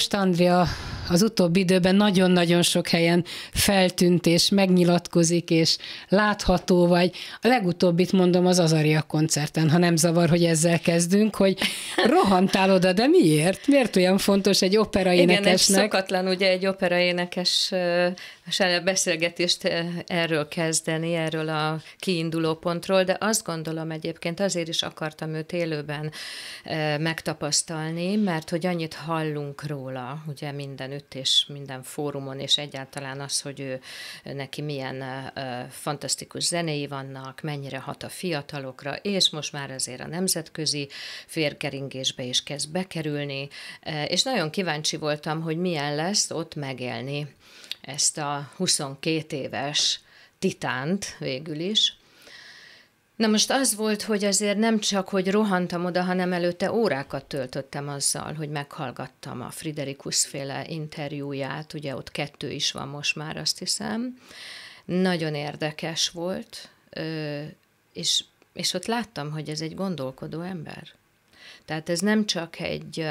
Rost Andrea az utóbbi időben nagyon-nagyon sok helyen feltűnt és megnyilatkozik, és látható vagy. A legutóbbit mondom az Azaria koncerten, ha nem zavar, hogy ezzel kezdünk, hogy rohantál oda, de miért? Miért olyan fontos egy operaénekesnek? Igen, egy szokatlan ugye egy operaénekes beszélgetést erről kezdeni, erről a kiinduló pontról, de azt gondolom egyébként azért is akartam őt élőben megtapasztalni, mert hogy annyit hallunk róla, ugye mindenütt és minden fórumon, és egyáltalán az, hogy ő, neki milyen fantasztikus zenéi vannak, mennyire hat a fiatalokra, és most már azért a nemzetközi férkeringésbe is kezd bekerülni, és nagyon kíváncsi voltam, hogy milyen lesz ott megélni ezt a 22 éves titánt végül is, Na most az volt, hogy azért nem csak, hogy rohantam oda, hanem előtte órákat töltöttem azzal, hogy meghallgattam a Friderikus féle interjúját, ugye ott kettő is van most már, azt hiszem. Nagyon érdekes volt, és, és ott láttam, hogy ez egy gondolkodó ember. Tehát ez nem csak egy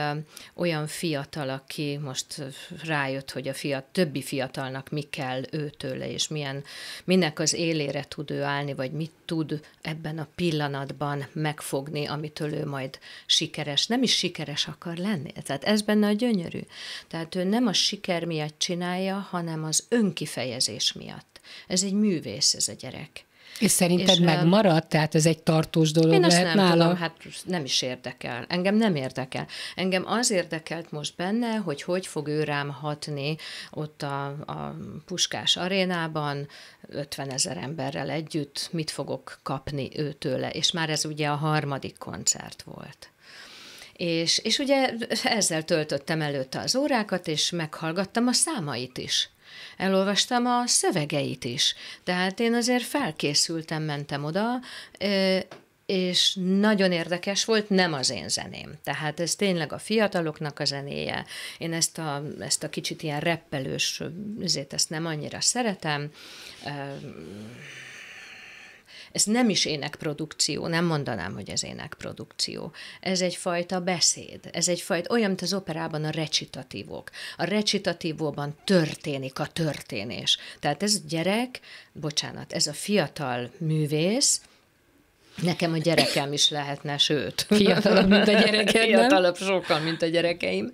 olyan fiatal, aki most rájött, hogy a fiat, többi fiatalnak mi kell őtőle, és milyen, minek az élére tud ő állni, vagy mit tud ebben a pillanatban megfogni, amitől ő majd sikeres. Nem is sikeres akar lenni. Tehát ez benne a gyönyörű. Tehát ő nem a siker miatt csinálja, hanem az önkifejezés miatt. Ez egy művész, ez a gyerek. És szerinted és, megmaradt? Tehát ez egy tartós dolog én lehet nem nála? Tudom, hát nem is érdekel. Engem nem érdekel. Engem az érdekelt most benne, hogy hogy fog ő rám hatni ott a, a Puskás arénában, 50 ezer emberrel együtt, mit fogok kapni őtőle. És már ez ugye a harmadik koncert volt. És, és ugye ezzel töltöttem előtte az órákat, és meghallgattam a számait is elolvastam a szövegeit is. Tehát én azért felkészültem, mentem oda, és nagyon érdekes volt, nem az én zeném. Tehát ez tényleg a fiataloknak a zenéje. Én ezt a, ezt a kicsit ilyen reppelős, ezért ezt nem annyira szeretem ez nem is énekprodukció, nem mondanám, hogy ez énekprodukció. Ez egyfajta beszéd, ez egyfajta, olyan, mint az operában a recitatívok. A recitatívóban történik a történés. Tehát ez gyerek, bocsánat, ez a fiatal művész, Nekem a gyerekem is lehetne, sőt. Fiatalabb, mint a gyereked, Fiatalabb sokkal, mint a gyerekeim.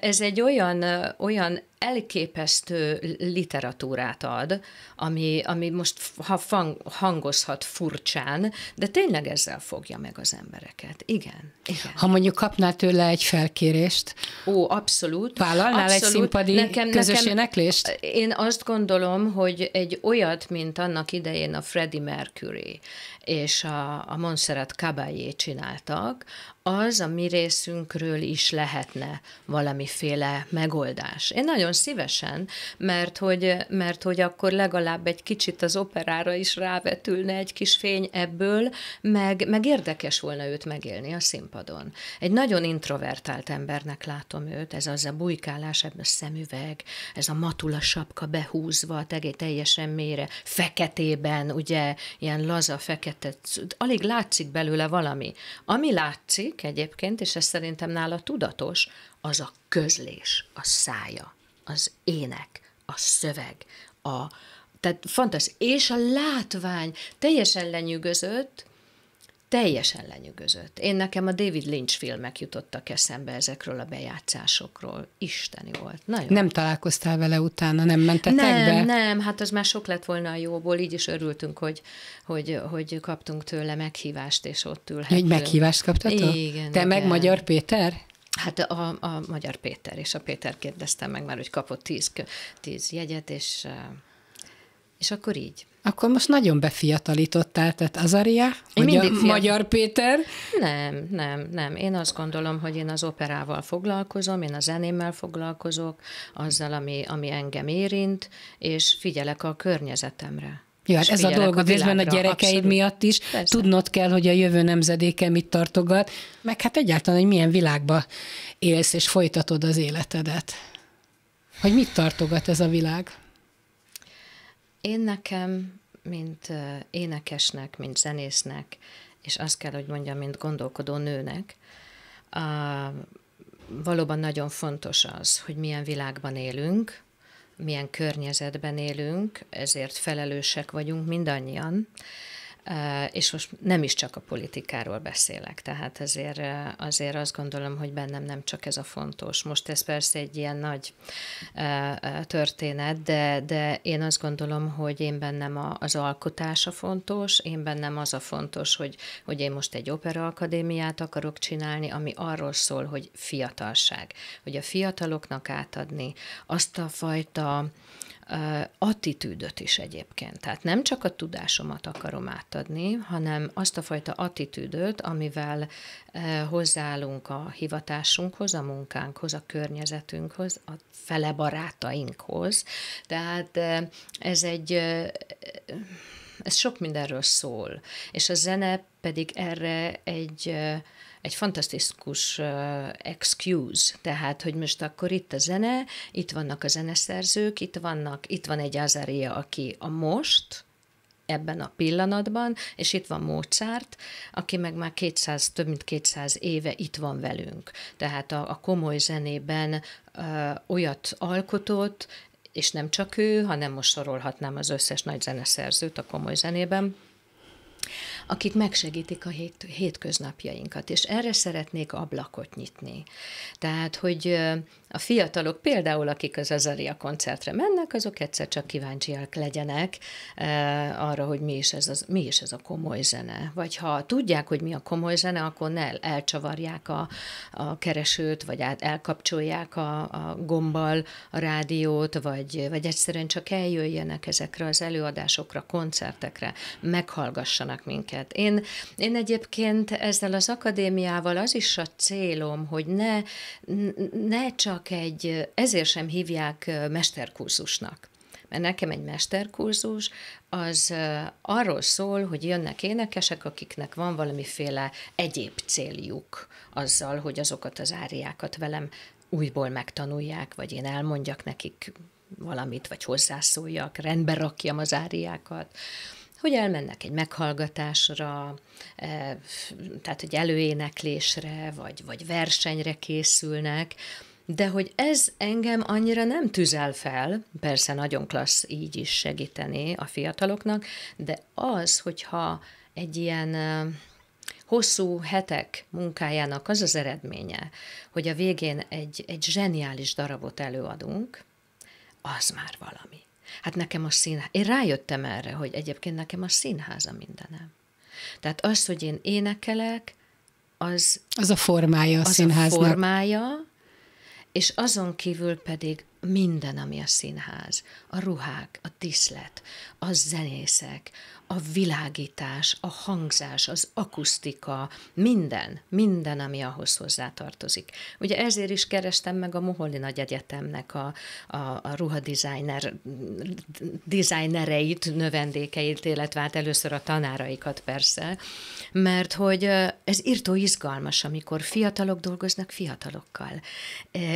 Ez egy olyan, olyan elképesztő literatúrát ad, ami, ami most ha fang, hangozhat furcsán, de tényleg ezzel fogja meg az embereket. Igen, igen. Ha mondjuk kapnál tőle egy felkérést, Ó, abszolút. Vállalnál abszolút. egy színpadi nekem, közös nekem, éneklést? Én azt gondolom, hogy egy olyat, mint annak idején a Freddie Mercury és a, a Montserrat Caballé csináltak, az a mi részünkről is lehetne valamiféle megoldás. Én nagyon szívesen, mert hogy, mert hogy akkor legalább egy kicsit az operára is rávetülne egy kis fény ebből, meg, meg érdekes volna őt megélni a színpadon. Egy nagyon introvertált embernek látom őt, ez az a bujkálás, ebben a szemüveg, ez a matula sapka behúzva, teljesen mélyre, feketében, ugye, ilyen laza, fekete, alig látszik belőle valami. Ami látszik, másik egyébként, és ez szerintem nála tudatos, az a közlés, a szája, az ének, a szöveg, a, tehát fantasztikus. És a látvány teljesen lenyűgözött, teljesen lenyűgözött. Én nekem a David Lynch filmek jutottak eszembe ezekről a bejátszásokról. Isteni volt. Nagyon. Nem találkoztál vele utána, nem mentetek nem, be? Nem, hát az már sok lett volna a jóból, így is örültünk, hogy, hogy, hogy kaptunk tőle meghívást, és ott ülhetünk. Egy meghívást kaptatok? Igen. Te igen. meg Magyar Péter? Hát a, a Magyar Péter, és a Péter kérdeztem meg már, hogy kapott tíz, tíz jegyet, és, és akkor így. Akkor most nagyon befiatalítottál, tehát Azaria, Magyar, Magyar Péter. Nem, nem, nem. Én azt gondolom, hogy én az operával foglalkozom, én a zenémmel foglalkozok, azzal, ami, ami engem érint, és figyelek a környezetemre. Ja, hát ez a dolgod részben a gyerekeid abszolút. miatt is. Persze. Tudnod kell, hogy a jövő nemzedéke mit tartogat, meg hát egyáltalán, hogy milyen világba élsz és folytatod az életedet. Hogy mit tartogat ez a világ? Én nekem, mint énekesnek, mint zenésznek, és azt kell, hogy mondjam, mint gondolkodó nőnek, valóban nagyon fontos az, hogy milyen világban élünk, milyen környezetben élünk, ezért felelősek vagyunk mindannyian, és most nem is csak a politikáról beszélek, tehát azért, azért azt gondolom, hogy bennem nem csak ez a fontos. Most ez persze egy ilyen nagy történet, de, de én azt gondolom, hogy én bennem az alkotás a fontos, én bennem az a fontos, hogy, hogy én most egy operaakadémiát akarok csinálni, ami arról szól, hogy fiatalság, hogy a fiataloknak átadni azt a fajta attitűdöt is egyébként. Tehát nem csak a tudásomat akarom átadni, hanem azt a fajta attitűdöt, amivel hozzáállunk a hivatásunkhoz, a munkánkhoz, a környezetünkhoz, a fele barátainkhoz. Tehát ez egy ez sok mindenről szól, és a zene pedig erre egy egy fantasztikus excuse, tehát, hogy most akkor itt a zene, itt vannak a zeneszerzők, itt vannak, itt van egy Azaria, aki a most, ebben a pillanatban, és itt van Mozart, aki meg már 200, több mint 200 éve itt van velünk. Tehát a, a komoly zenében ö, olyat alkotott, és nem csak ő, hanem most sorolhatnám az összes nagy zeneszerzőt a komoly zenében, akik megsegítik a hét, hétköznapjainkat, és erre szeretnék ablakot nyitni. Tehát, hogy a fiatalok például, akik az Azaria koncertre mennek, azok egyszer csak kíváncsiak legyenek arra, hogy mi is, ez az, mi is ez a komoly zene. Vagy ha tudják, hogy mi a komoly zene, akkor ne elcsavarják a, a keresőt, vagy elkapcsolják a, a gombbal a rádiót, vagy, vagy egyszerűen csak eljöjjenek ezekre az előadásokra, koncertekre, meghallgassanak minket. Én, én egyébként ezzel az akadémiával az is a célom, hogy ne, ne csak csak egy, ezért sem hívják mesterkurzusnak. Mert nekem egy mesterkurzus az arról szól, hogy jönnek énekesek, akiknek van valamiféle egyéb céljuk azzal, hogy azokat az áriákat velem újból megtanulják, vagy én elmondjak nekik valamit, vagy hozzászóljak, rendbe rakjam az áriákat hogy elmennek egy meghallgatásra, tehát egy előéneklésre, vagy, vagy versenyre készülnek, de hogy ez engem annyira nem tüzel fel, persze nagyon klassz így is segíteni a fiataloknak, de az, hogyha egy ilyen hosszú hetek munkájának az az eredménye, hogy a végén egy, egy zseniális darabot előadunk, az már valami. Hát nekem a színház, én rájöttem erre, hogy egyébként nekem a színház a mindenem. Tehát az, hogy én énekelek, az... Az a formája a az színháznak. a formája, és azon kívül pedig minden, ami a színház, a ruhák, a diszlet, a zenészek, a világítás, a hangzás, az akusztika, minden, minden, ami ahhoz hozzátartozik. Ugye ezért is kerestem meg a Moholy Nagy Egyetemnek a, a, a ruhadizájner, dizájnereit, növendékeit, illetve hát először a tanáraikat persze, mert hogy ez írtó izgalmas, amikor fiatalok dolgoznak fiatalokkal.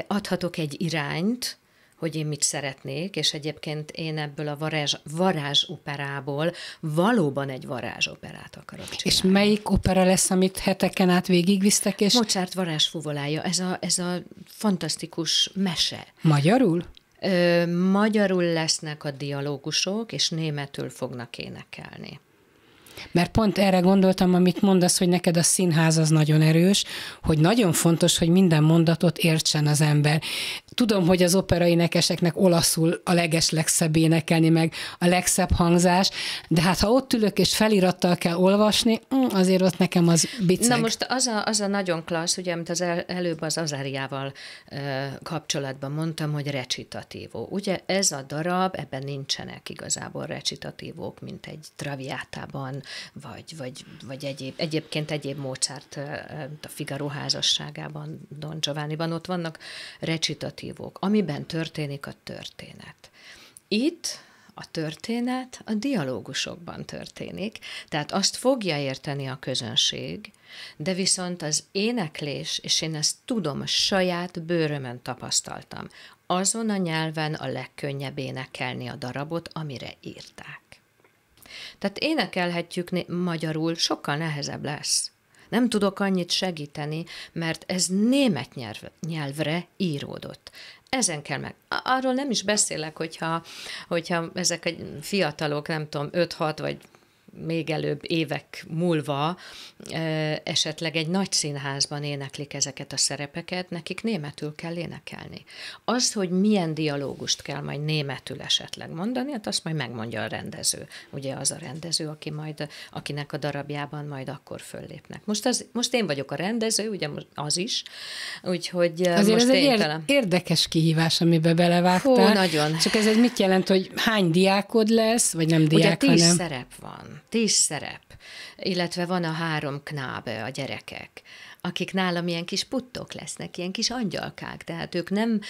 Adhatok egy irányt, hogy én mit szeretnék, és egyébként én ebből a varázs, varázsoperából valóban egy varázsoperát akarok csinálni. És melyik opera lesz, amit heteken át végigvisztek? És... Mozart varázsfuvolája, ez a, ez a fantasztikus mese. Magyarul? Ö, magyarul lesznek a dialógusok, és németül fognak énekelni. Mert pont erre gondoltam, amit mondasz, hogy neked a színház az nagyon erős, hogy nagyon fontos, hogy minden mondatot értsen az ember. Tudom, hogy az operaénekeseknek olaszul a leges legszebb énekelni, meg a legszebb hangzás, de hát ha ott ülök és felirattal kell olvasni, mm, azért ott nekem az biceg. Na most az a, az a nagyon klassz, ugye, amit az el, előbb az Azáriával uh, kapcsolatban mondtam, hogy recitatívó. Ugye ez a darab, ebben nincsenek igazából recitatívók, mint egy traviátában, vagy, vagy, vagy egyéb, egyébként egyéb Mozart a Figaro házasságában, Don Giovanniban ott vannak recitatívok, amiben történik a történet. Itt a történet a dialógusokban történik, tehát azt fogja érteni a közönség, de viszont az éneklés, és én ezt tudom, a saját bőrömön tapasztaltam, azon a nyelven a legkönnyebb énekelni a darabot, amire írták. Tehát énekelhetjük magyarul, sokkal nehezebb lesz. Nem tudok annyit segíteni, mert ez német nyelv, nyelvre íródott. Ezen kell meg. Arról nem is beszélek, hogyha, hogyha ezek egy fiatalok, nem tudom, 5-6 vagy még előbb évek múlva esetleg egy nagy színházban éneklik ezeket a szerepeket, nekik németül kell énekelni. Az, hogy milyen dialógust kell majd németül esetleg mondani, hát azt majd megmondja a rendező. Ugye az a rendező, aki majd, akinek a darabjában majd akkor föllépnek. Most, az, most én vagyok a rendező, ugye az is, úgyhogy Azért most ez egy ér- érdekes kihívás, amibe belevágtál. Hú, nagyon. Csak ez egy mit jelent, hogy hány diákod lesz, vagy nem diák, Ugye tíz hanem... szerep van tíz szerep, illetve van a három knábe, a gyerekek, akik nálam ilyen kis puttok lesznek, ilyen kis angyalkák, tehát ők nem,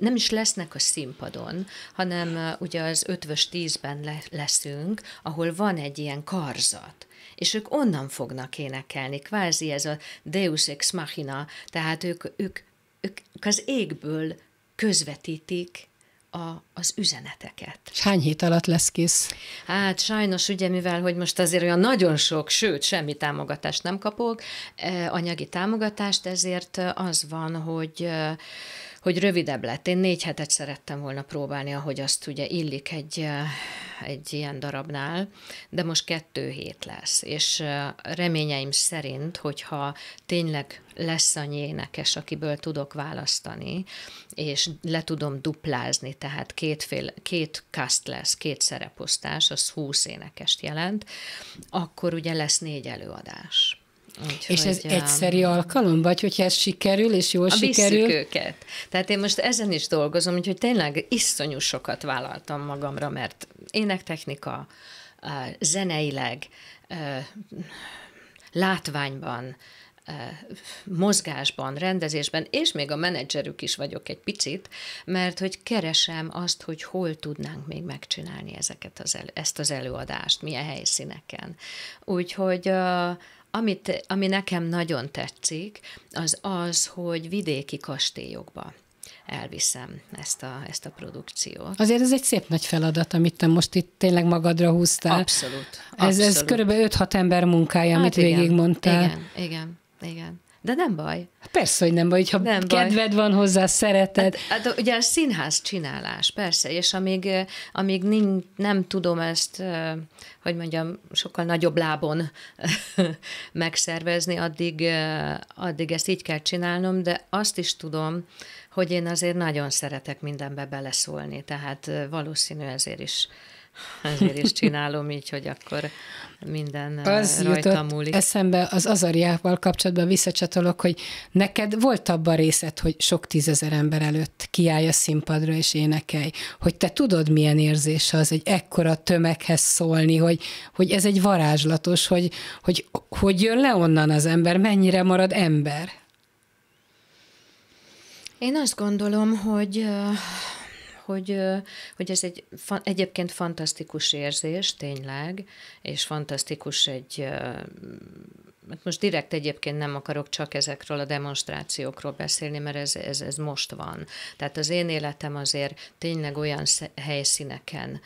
nem is lesznek a színpadon, hanem ugye az ötvös tízben le, leszünk, ahol van egy ilyen karzat, és ők onnan fognak énekelni, kvázi ez a Deus ex machina, tehát ők, ők, ők az égből közvetítik a, az üzeneteket. És hány hét alatt lesz kész? Hát sajnos ugye, mivel hogy most azért olyan nagyon sok, sőt, semmi támogatást nem kapok, eh, anyagi támogatást, ezért az van, hogy eh, hogy rövidebb lett. Én négy hetet szerettem volna próbálni, ahogy azt ugye illik egy, egy ilyen darabnál, de most kettő hét lesz, és reményeim szerint, hogyha tényleg lesz annyi énekes, akiből tudok választani, és le tudom duplázni, tehát fél, két cast lesz, két szereposztás, az húsz énekest jelent, akkor ugye lesz négy előadás. Úgy, és ez hogy, egyszeri alkalom, vagy hogyha ez sikerül, és jól a sikerül? őket. Tehát én most ezen is dolgozom, úgyhogy tényleg iszonyú sokat vállaltam magamra, mert énektechnika, zeneileg, látványban, mozgásban, rendezésben, és még a menedzserük is vagyok egy picit, mert hogy keresem azt, hogy hol tudnánk még megcsinálni ezeket az elő, ezt az előadást, milyen helyszíneken. Úgyhogy uh, amit, ami nekem nagyon tetszik, az az, hogy vidéki kastélyokba elviszem ezt a, ezt a produkciót. Azért ez egy szép nagy feladat, amit te most itt tényleg magadra húztál. Abszolút. abszolút. Ez, ez körülbelül 5-6 ember munkája, hát amit igen, végigmondtál. Igen, igen, igen. De nem baj. Persze, hogy nem baj, ha nem kedved baj. van hozzá, szereted. Hát, hát ugye a színház csinálás, persze, és amíg, amíg nincs, nem tudom ezt, hogy mondjam, sokkal nagyobb lábon megszervezni, addig, addig ezt így kell csinálnom, de azt is tudom, hogy én azért nagyon szeretek mindenbe beleszólni, tehát valószínű ezért is ezért is csinálom így, hogy akkor minden az rajta múlik. eszembe az Azariával kapcsolatban visszacsatolok, hogy neked volt abban részed, hogy sok tízezer ember előtt kiállj a színpadra és énekelj, hogy te tudod, milyen érzés az, egy ekkora tömeghez szólni, hogy, hogy ez egy varázslatos, hogy, hogy, hogy jön le onnan az ember, mennyire marad ember. Én azt gondolom, hogy hogy, hogy ez egy egyébként fantasztikus érzés, tényleg, és fantasztikus egy most direkt egyébként nem akarok csak ezekről a demonstrációkról beszélni, mert ez, ez, ez most van. Tehát az én életem azért tényleg olyan helyszíneken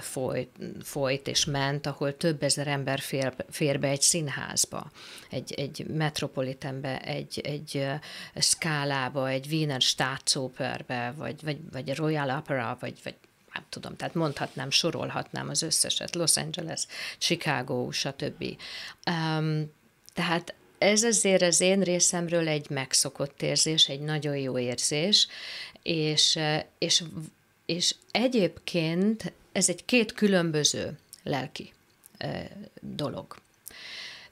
folyt, folyt és ment, ahol több ezer ember fér, fér be egy színházba, egy, egy metropolitenbe, egy, egy szkálába, egy Wiener Staatsoperbe, vagy, vagy, vagy Royal Opera, vagy, vagy nem tudom, tehát mondhatnám, sorolhatnám az összeset, Los Angeles, Chicago, stb. Um, tehát ez azért az én részemről egy megszokott érzés, egy nagyon jó érzés, és, és, és egyébként ez egy két különböző lelki dolog.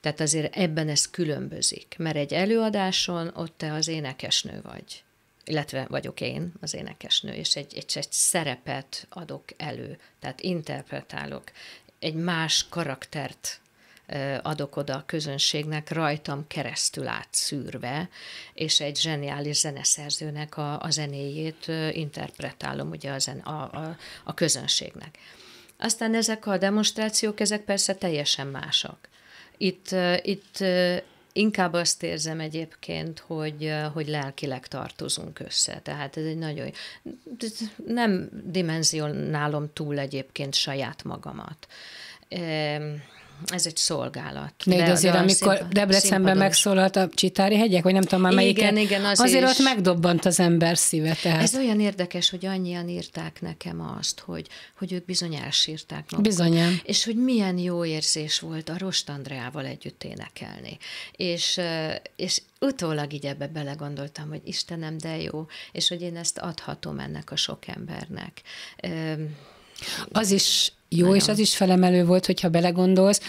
Tehát azért ebben ez különbözik, mert egy előadáson ott te az énekesnő vagy, illetve vagyok én az énekesnő, és egy, egy, egy szerepet adok elő, tehát interpretálok, egy más karaktert adok oda a közönségnek rajtam keresztül átszűrve, és egy zseniális zeneszerzőnek a, a zenéjét interpretálom ugye a, zen, a, a, a közönségnek. Aztán ezek a demonstrációk, ezek persze teljesen másak. Itt, itt inkább azt érzem egyébként, hogy, hogy lelkileg tartozunk össze. Tehát ez egy nagyon... Nem dimenzionálom túl egyébként saját magamat ez egy szolgálat. De, de azért, de amikor színpad, Debrecenben megszólalt a Csitári hegyek, vagy nem tudom már melyiket, igen, igen, azért, azért ott megdobbant az ember szíve. Tehát. Ez olyan érdekes, hogy annyian írták nekem azt, hogy, hogy ők bizony elsírták magukat. Bizonyán. És hogy milyen jó érzés volt a Rost Andreával együtt énekelni. És, és utólag így ebbe belegondoltam, hogy Istenem, de jó, és hogy én ezt adhatom ennek a sok embernek. Az is jó, Nagyon. és az is felemelő volt, hogyha belegondolsz,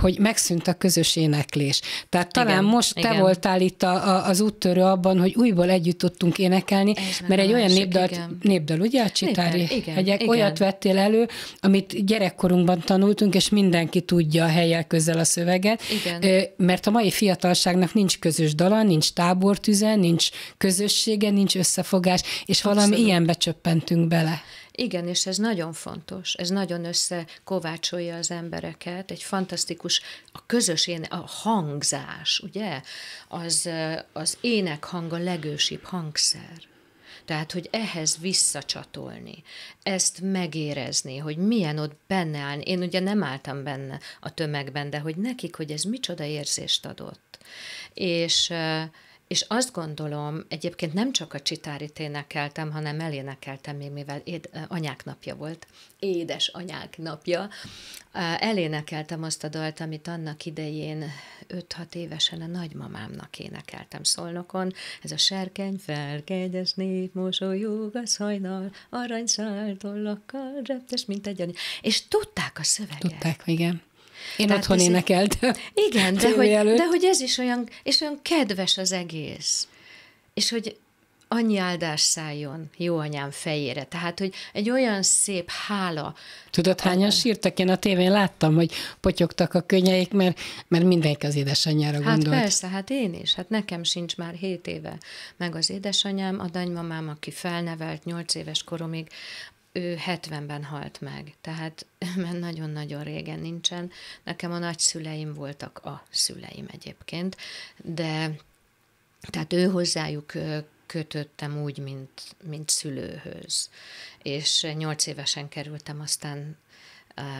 hogy megszűnt a közös éneklés. Tehát talán igen, most te igen. voltál itt a, a, az úttörő abban, hogy újból együtt tudtunk énekelni, Ez mert egy olyan népdal, népdal, ugye, a Csitári igen, igen, hegyek, igen. olyat vettél elő, amit gyerekkorunkban tanultunk, és mindenki tudja a helyel közel a szöveget, igen. mert a mai fiatalságnak nincs közös dala, nincs tábortüze, nincs közössége, nincs összefogás, és Abszolút. valami ilyenbe csöppentünk bele. Igen, és ez nagyon fontos, ez nagyon összekovácsolja az embereket, egy fantasztikus, a közös éne, a hangzás, ugye, az, az énekhang a legősibb hangszer. Tehát, hogy ehhez visszacsatolni, ezt megérezni, hogy milyen ott benne állni. Én ugye nem álltam benne a tömegben, de hogy nekik, hogy ez micsoda érzést adott. És és azt gondolom, egyébként nem csak a csitárit énekeltem, hanem elénekeltem még, mivel éd, anyák napja volt, édes anyák napja. Elénekeltem azt a dalt, amit annak idején 5-6 évesen a nagymamámnak énekeltem szolnokon. Ez a serkeny felkegyes nép, mosolyog a szajnal, aranyszáltollakkal, reptes, mint egy És tudták a szöveget. Tudták, igen. Én Tehát otthon énekeltem. Igen, de hogy, de hogy ez is olyan, és olyan kedves az egész. És hogy annyi áldás szálljon jó anyám fejére. Tehát, hogy egy olyan szép hála. Tudod, hányan sírtak? Én a tévén láttam, hogy potyogtak a könnyeik, mert, mert mindenki az édesanyjára hát gondolt. Hát persze, hát én is. Hát nekem sincs már hét éve meg az édesanyám, a nagymamám, aki felnevelt nyolc éves koromig, ő 70-ben halt meg, tehát mert nagyon-nagyon régen nincsen. Nekem a nagyszüleim voltak a szüleim egyébként, de tehát ő hozzájuk kötöttem úgy, mint, mint szülőhöz. És nyolc évesen kerültem aztán,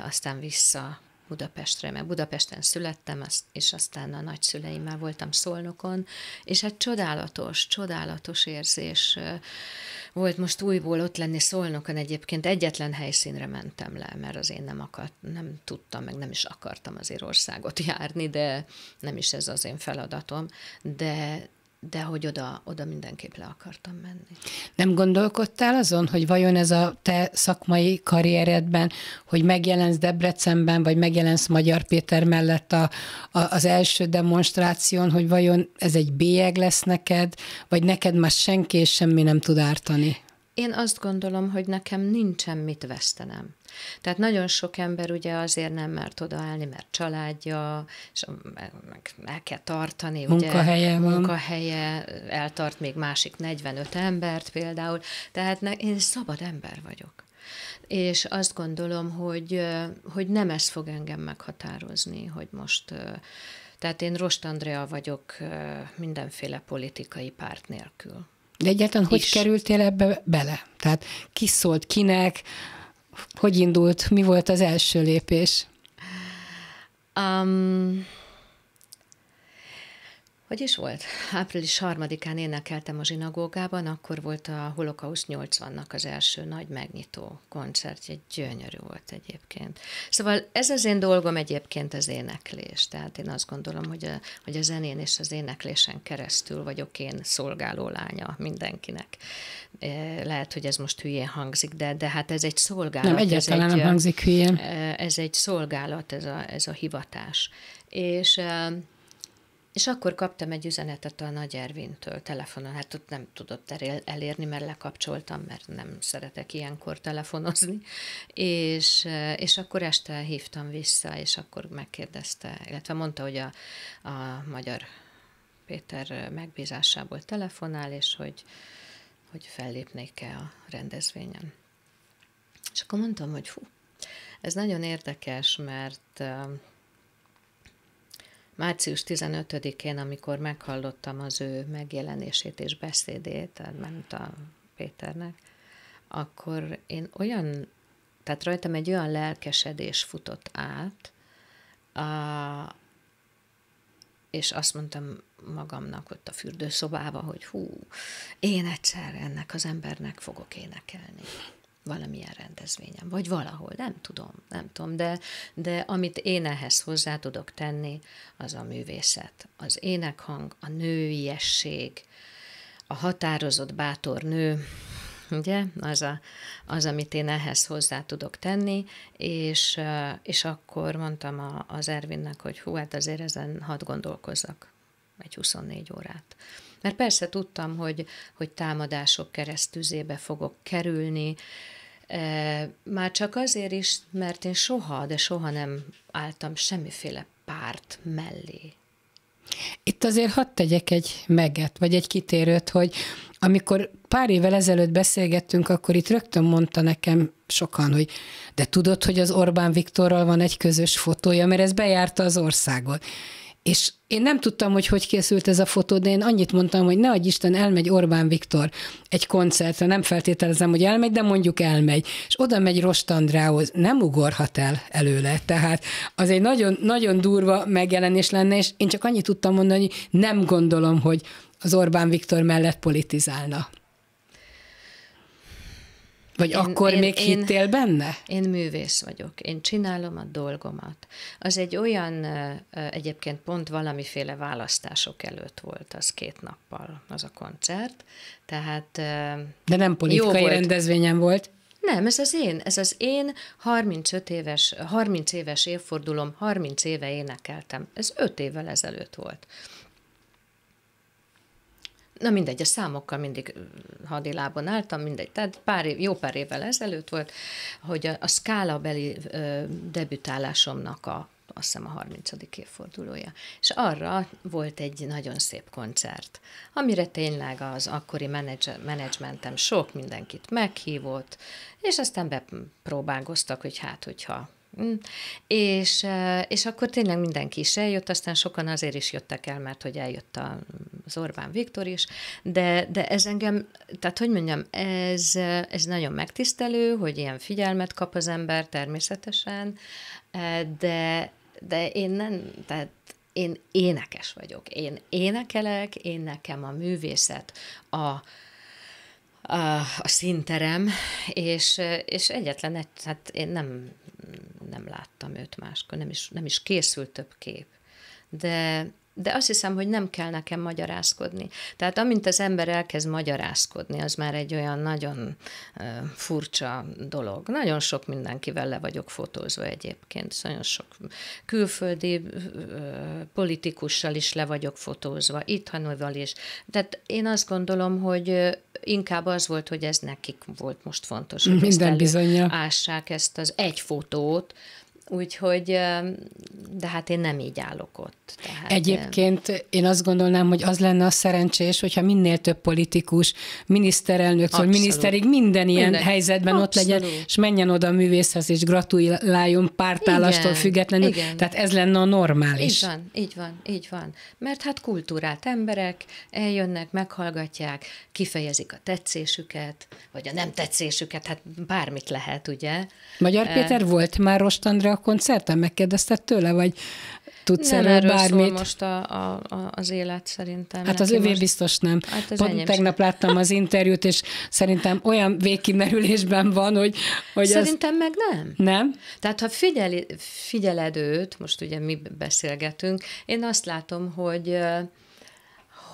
aztán vissza Budapestre, mert Budapesten születtem, és aztán a nagyszüleimmel voltam Szolnokon, és hát csodálatos, csodálatos érzés volt most újból ott lenni Szolnokon egyébként. Egyetlen helyszínre mentem le, mert az én nem, akart, nem tudtam, meg nem is akartam azért országot járni, de nem is ez az én feladatom, de, de hogy oda, oda mindenképp le akartam menni. Nem gondolkodtál azon, hogy vajon ez a te szakmai karrieredben, hogy megjelensz Debrecenben, vagy megjelensz Magyar Péter mellett a, a, az első demonstráción, hogy vajon ez egy bélyeg lesz neked, vagy neked már senki és semmi nem tud ártani? Én azt gondolom, hogy nekem nincsen mit vesztenem. Tehát nagyon sok ember ugye azért nem mert odaállni, mert családja, és el kell tartani. Munkahelye ugye, van. Munkahelye, eltart még másik 45 embert például. Tehát ne, én szabad ember vagyok. És azt gondolom, hogy, hogy nem ez fog engem meghatározni, hogy most tehát én Rost Andrea vagyok mindenféle politikai párt nélkül. De egyáltalán hogy kerültél ebbe bele? Tehát ki szólt kinek, hogy indult, mi volt az első lépés? Um, hogy is volt? Április harmadikán énekeltem a zsinagógában, akkor volt a Holokauszt 80-nak az első nagy megnyitó koncertje, gyönyörű volt egyébként. Szóval ez az én dolgom egyébként az éneklés, tehát én azt gondolom, hogy a, hogy a zenén és az éneklésen keresztül vagyok én szolgáló lánya mindenkinek. E, lehet, hogy ez most hülyén hangzik, de, de hát ez egy szolgálat. Nem, egyáltalán nem hangzik hülyén. E, ez egy szolgálat, ez a, ez a hivatás. És és akkor kaptam egy üzenetet a Nagy Ervintől telefonon, hát ott nem tudott elérni, mert lekapcsoltam, mert nem szeretek ilyenkor telefonozni, és, és akkor este hívtam vissza, és akkor megkérdezte, illetve mondta, hogy a, a Magyar Péter megbízásából telefonál, és hogy, hogy fellépnék-e a rendezvényen. És akkor mondtam, hogy fú, ez nagyon érdekes, mert március 15-én, amikor meghallottam az ő megjelenését és beszédét, ment a Péternek, akkor én olyan, tehát rajtam egy olyan lelkesedés futott át, A, és azt mondtam magamnak ott a fürdőszobába, hogy hú, én egyszer ennek az embernek fogok énekelni valamilyen rendezvényen, vagy valahol, nem tudom, nem tudom, de, de amit én ehhez hozzá tudok tenni, az a művészet, az énekhang, a nőiesség, a határozott bátor nő, ugye, az, a, az, amit én ehhez hozzá tudok tenni, és, és akkor mondtam a, az Ervinnek, hogy hú, hát azért ezen hadd gondolkozzak egy 24 órát. Mert persze tudtam, hogy, hogy támadások keresztüzébe fogok kerülni, már csak azért is, mert én soha, de soha nem álltam semmiféle párt mellé. Itt azért hadd tegyek egy meget, vagy egy kitérőt, hogy amikor pár évvel ezelőtt beszélgettünk, akkor itt rögtön mondta nekem sokan, hogy de tudod, hogy az Orbán Viktorral van egy közös fotója, mert ez bejárta az országot. És én nem tudtam, hogy hogy készült ez a fotó, de én annyit mondtam, hogy ne adj Isten, elmegy Orbán Viktor egy koncertre, nem feltételezem, hogy elmegy, de mondjuk elmegy, és oda megy Rost Andrához, nem ugorhat el előle, tehát az egy nagyon, nagyon durva megjelenés lenne, és én csak annyit tudtam mondani, hogy nem gondolom, hogy az Orbán Viktor mellett politizálna. Vagy én, akkor én, még én, hittél benne? Én művész vagyok, én csinálom a dolgomat. Az egy olyan, egyébként pont valamiféle választások előtt volt az két nappal az a koncert, tehát... De nem politikai volt. rendezvényen volt? Nem, ez az én, ez az én 35 éves, 30 éves évfordulom, 30 éve énekeltem. Ez 5 évvel ezelőtt volt. Na mindegy, a számokkal mindig hadilában álltam, mindegy. Tehát pár év, jó pár évvel ezelőtt volt, hogy a, a skálabeli debütálásomnak a azt hiszem a 30. évfordulója. És arra volt egy nagyon szép koncert, amire tényleg az akkori menedzsmentem sok mindenkit meghívott, és aztán bepróbálkoztak, hogy hát, hogyha Mm. És, és akkor tényleg mindenki is eljött, aztán sokan azért is jöttek el, mert hogy eljött az Orbán Viktor is, de, de ez engem, tehát hogy mondjam, ez, ez nagyon megtisztelő, hogy ilyen figyelmet kap az ember természetesen, de, de én nem, tehát én énekes vagyok, én énekelek, én nekem a művészet, a, a, a színterem, és, és egyetlen egy, hát én nem, nem láttam őt máskor, nem is, nem is készült több kép. De, de azt hiszem, hogy nem kell nekem magyarázkodni. Tehát amint az ember elkezd magyarázkodni, az már egy olyan nagyon furcsa dolog. Nagyon sok mindenkivel le vagyok fotózva egyébként, nagyon sok külföldi politikussal is le vagyok fotózva, itthanival is. Tehát én azt gondolom, hogy inkább az volt, hogy ez nekik volt most fontos, hogy Minden ezt ássák ezt az egy fotót, Úgyhogy, de hát én nem így állok ott. Tehát, Egyébként én azt gondolnám, hogy az lenne a szerencsés, hogyha minél több politikus, miniszterelnök, szóval miniszterig minden ilyen minden. helyzetben Abszolút. ott legyen, és menjen oda a művészhez, és gratuláljon pártállástól függetlenül. Igen. Tehát ez lenne a normális. Így van, így van, így van. Mert hát kultúrált emberek eljönnek, meghallgatják, kifejezik a tetszésüket, vagy a nem tetszésüket, hát bármit lehet, ugye? Magyar Péter volt már Rostandra a koncerten? Megkérdezted tőle, vagy tudsz nem erről bármit? Szól most a, a, a, az élet szerintem. Hát az övé most... biztos nem. Hát az Pont tegnap sem. láttam az interjút, és szerintem olyan végkimerülésben van, hogy... hogy szerintem az... meg nem. Nem? Tehát ha figyeli, figyeled őt, most ugye mi beszélgetünk, én azt látom, hogy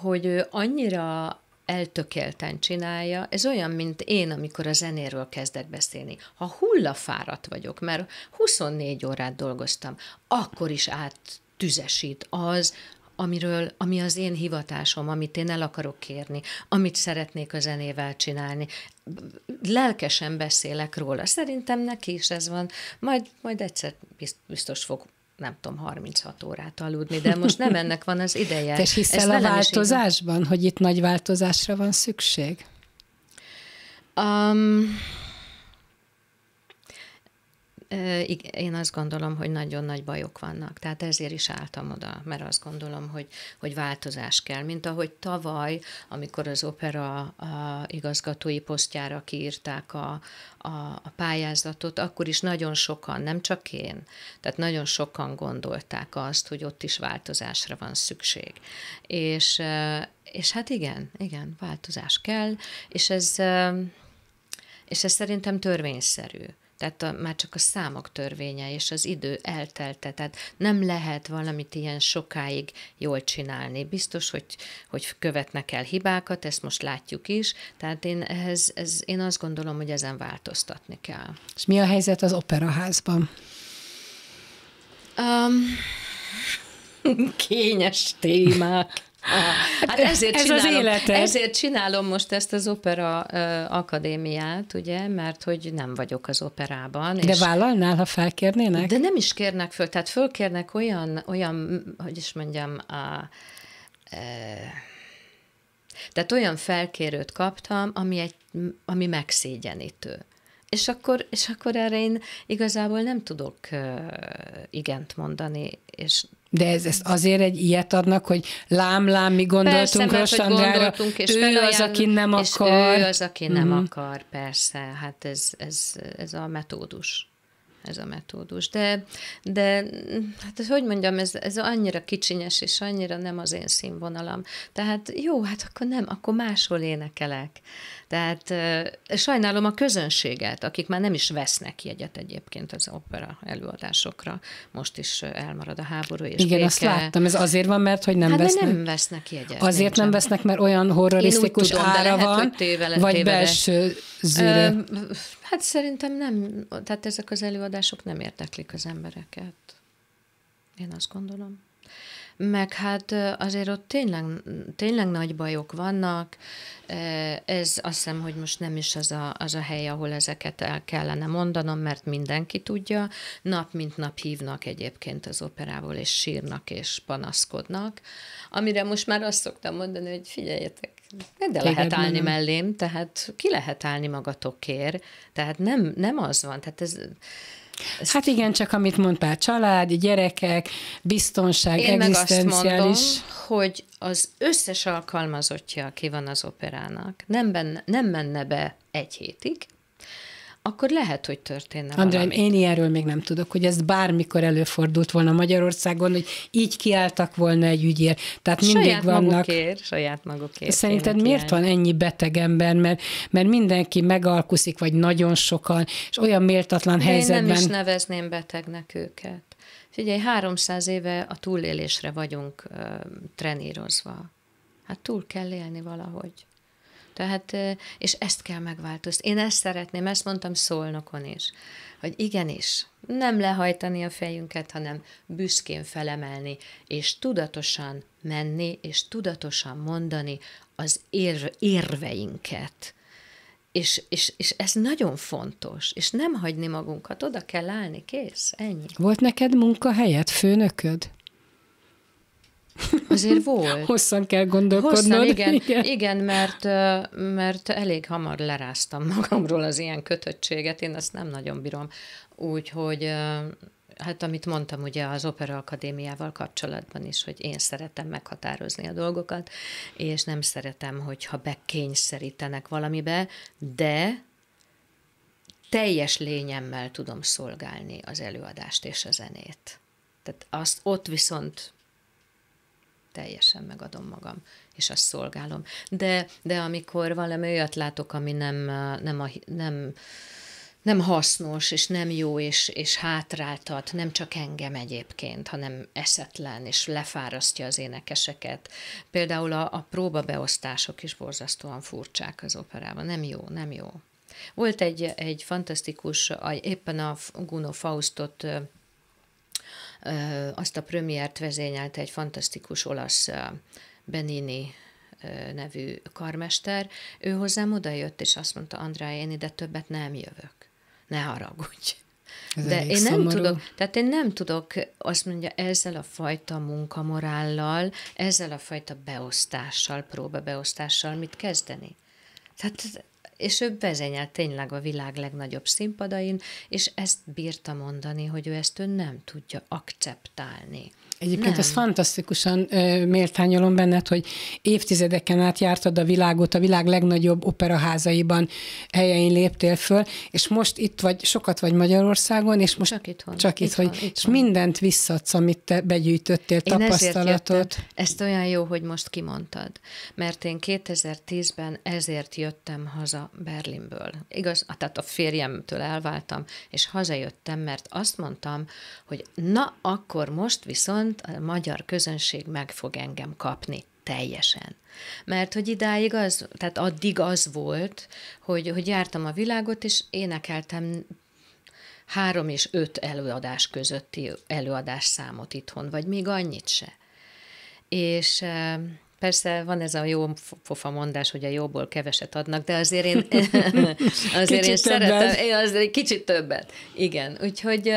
hogy annyira eltökélten csinálja. Ez olyan, mint én, amikor a zenéről kezdek beszélni. Ha hullafáradt vagyok, mert 24 órát dolgoztam, akkor is áttüzesít az, amiről, ami az én hivatásom, amit én el akarok kérni, amit szeretnék a zenével csinálni. Lelkesen beszélek róla. Szerintem neki is ez van. Majd, majd egyszer biztos fog nem tudom, 36 órát aludni, de most nem ennek van az ideje. Te hiszel a változásban, hogy itt nagy változásra van szükség? Um, Én azt gondolom, hogy nagyon nagy bajok vannak, tehát ezért is álltam oda, mert azt gondolom, hogy, hogy változás kell. Mint ahogy tavaly, amikor az opera a igazgatói posztjára kiírták a, a, a pályázatot, akkor is nagyon sokan, nem csak én, tehát nagyon sokan gondolták azt, hogy ott is változásra van szükség. És, és hát igen, igen, változás kell, és ez, és ez szerintem törvényszerű. Tehát a, már csak a számok törvénye és az idő eltelte, tehát nem lehet valamit ilyen sokáig jól csinálni. Biztos, hogy, hogy követnek el hibákat, ezt most látjuk is, tehát én, ehhez, ez, én azt gondolom, hogy ezen változtatni kell. És mi a helyzet az operaházban? Um, kényes témák. Hát ezért, Ez csinálom, az életed. ezért csinálom most ezt az opera akadémiát, ugye, mert hogy nem vagyok az operában. De és vállalnál, ha felkérnének? De nem is kérnek föl, tehát fölkérnek olyan, olyan hogy is mondjam, a, a, tehát olyan felkérőt kaptam, ami, egy, ami megszégyenítő. És akkor, és akkor erre én igazából nem tudok uh, igent mondani, és de ez, ez azért egy ilyet adnak, hogy lám-lám, mi gondoltunk Ross Andrára, és ő az, aki nem és akar. ő az, aki nem mm-hmm. akar, persze. Hát ez, ez, ez a metódus ez a metódus. De, de hát hogy mondjam, ez, ez annyira kicsinyes, és annyira nem az én színvonalam. Tehát jó, hát akkor nem, akkor máshol énekelek. Tehát sajnálom a közönséget, akik már nem is vesznek jegyet egyébként az opera előadásokra. Most is elmarad a háború és Igen, béke. azt láttam. Ez azért van, mert hogy nem hát vesznek. nem vesznek jegyet. Azért nem vesznek, mert olyan horrorisztikus tudom, ára lehet, van, tévele, vagy tévele. belső zűrő. hát szerintem nem, tehát ezek az előadások nem érdeklik az embereket. Én azt gondolom meg hát azért ott tényleg, tényleg nagy bajok vannak, ez azt hiszem, hogy most nem is az a, az a hely, ahol ezeket el kellene mondanom, mert mindenki tudja, nap mint nap hívnak egyébként az operából, és sírnak, és panaszkodnak, amire most már azt szoktam mondani, hogy figyeljetek, de lehet állni nem. mellém, tehát ki lehet állni magatokért, tehát nem, nem az van, tehát ez ezt... Hát igen, csak amit mondtál, család, gyerekek, biztonság, Én egzisztenciális... meg azt mondom, hogy az összes alkalmazottja, aki van az operának, nem, benne, nem menne be egy hétig, akkor lehet, hogy történne Andrám, én ilyenről még nem tudok, hogy ez bármikor előfordult volna Magyarországon, hogy így kiálltak volna egy ügyért. Tehát mindig saját vannak... Magukért, saját magukért. Szerinted miért van ennyi beteg ember? Mert, mert mindenki megalkuszik, vagy nagyon sokan, és olyan méltatlan De helyzetben... én nem is nevezném betegnek őket. Figyelj, 300 éve a túlélésre vagyunk uh, trenírozva. Hát túl kell élni valahogy. Tehát, és ezt kell megváltoztatni. Én ezt szeretném, ezt mondtam szólnokon is, hogy igenis, nem lehajtani a fejünket, hanem büszkén felemelni, és tudatosan menni, és tudatosan mondani az érv, érveinket. És, és, és ez nagyon fontos, és nem hagyni magunkat, oda kell állni, kész, ennyi. Volt neked munkahelyed, főnököd? Azért volt. Hosszan kell gondolkodnod. Hosszan, igen, igen. igen mert, mert elég hamar leráztam magamról az ilyen kötöttséget, én azt nem nagyon bírom. Úgyhogy hát amit mondtam ugye az Opera Akadémiával kapcsolatban is, hogy én szeretem meghatározni a dolgokat, és nem szeretem, hogyha bekényszerítenek valamibe, de teljes lényemmel tudom szolgálni az előadást és a zenét. Tehát azt ott viszont teljesen megadom magam, és azt szolgálom. De, de amikor valami olyat látok, ami nem, nem, a, nem, nem hasznos, és nem jó, és, és hátráltat, nem csak engem egyébként, hanem eszetlen, és lefárasztja az énekeseket. Például a, a próbabeosztások is borzasztóan furcsák az operában. Nem jó, nem jó. Volt egy, egy fantasztikus, éppen a Guno Faustot azt a premiért vezényelte egy fantasztikus olasz Benini nevű karmester, ő hozzám odajött, és azt mondta, Andrá, én ide többet nem jövök. Ne haragudj. Ez De én nem szomorú. tudok, tehát én nem tudok, azt mondja, ezzel a fajta munkamorállal, ezzel a fajta beosztással, próbabeosztással mit kezdeni. Tehát és ő vezényelt tényleg a világ legnagyobb színpadain, és ezt bírta mondani, hogy ő ezt ő nem tudja akceptálni. Egyébként nem. ez fantasztikusan ö, méltányolom benned, hogy évtizedeken át jártad a világot, a világ legnagyobb operaházaiban helyein léptél föl, és most itt vagy, sokat vagy Magyarországon, és most csak itt van. Csak itt, itt hogy, van, itt és van. mindent visszadsz, amit te begyűjtöttél, Én tapasztalatot. Jöttem, ezt olyan jó, hogy most kimondtad, mert én 2010-ben ezért jöttem haza Berlinből. Igaz, tehát a férjemtől elváltam, és hazajöttem, mert azt mondtam, hogy na, akkor most viszont a magyar közönség meg fog engem kapni teljesen. Mert hogy idáig az, tehát addig az volt, hogy, hogy jártam a világot, és énekeltem három és öt előadás közötti előadás számot itthon, vagy még annyit se. És Persze van ez a jó pofa mondás, hogy a jóból keveset adnak, de azért én, azért én szeretem, én azért egy kicsit többet. Igen, úgyhogy,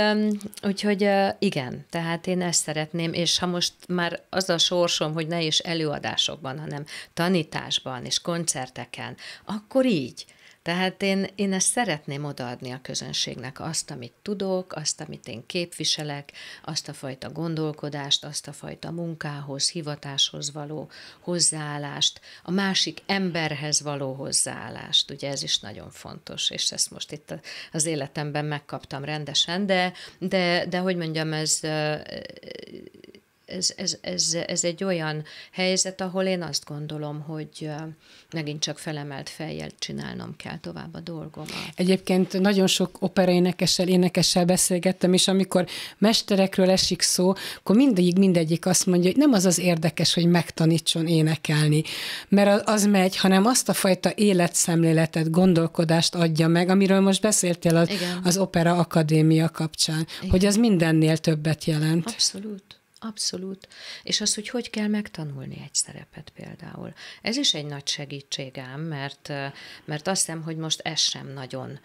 úgyhogy igen, tehát én ezt szeretném, és ha most már az a sorsom, hogy ne is előadásokban, hanem tanításban és koncerteken, akkor így. Tehát én, én ezt szeretném odaadni a közönségnek, azt, amit tudok, azt, amit én képviselek, azt a fajta gondolkodást, azt a fajta munkához, hivatáshoz való hozzáállást, a másik emberhez való hozzáállást. Ugye ez is nagyon fontos, és ezt most itt az életemben megkaptam rendesen, de, de, de hogy mondjam, ez ez, ez, ez, ez egy olyan helyzet, ahol én azt gondolom, hogy megint csak felemelt fejjel csinálnom kell tovább a dolgomat. Egyébként nagyon sok operaénekessel, énekessel beszélgettem, és amikor mesterekről esik szó, akkor mindegyik, mindegyik azt mondja, hogy nem az az érdekes, hogy megtanítson énekelni, mert az megy, hanem azt a fajta életszemléletet, gondolkodást adja meg, amiről most beszéltél az, az Opera Akadémia kapcsán, Igen. hogy az mindennél többet jelent. Abszolút. Abszolút. És az, hogy hogy kell megtanulni egy szerepet például. Ez is egy nagy segítségem, mert, mert azt hiszem, hogy most ezt sem nagyon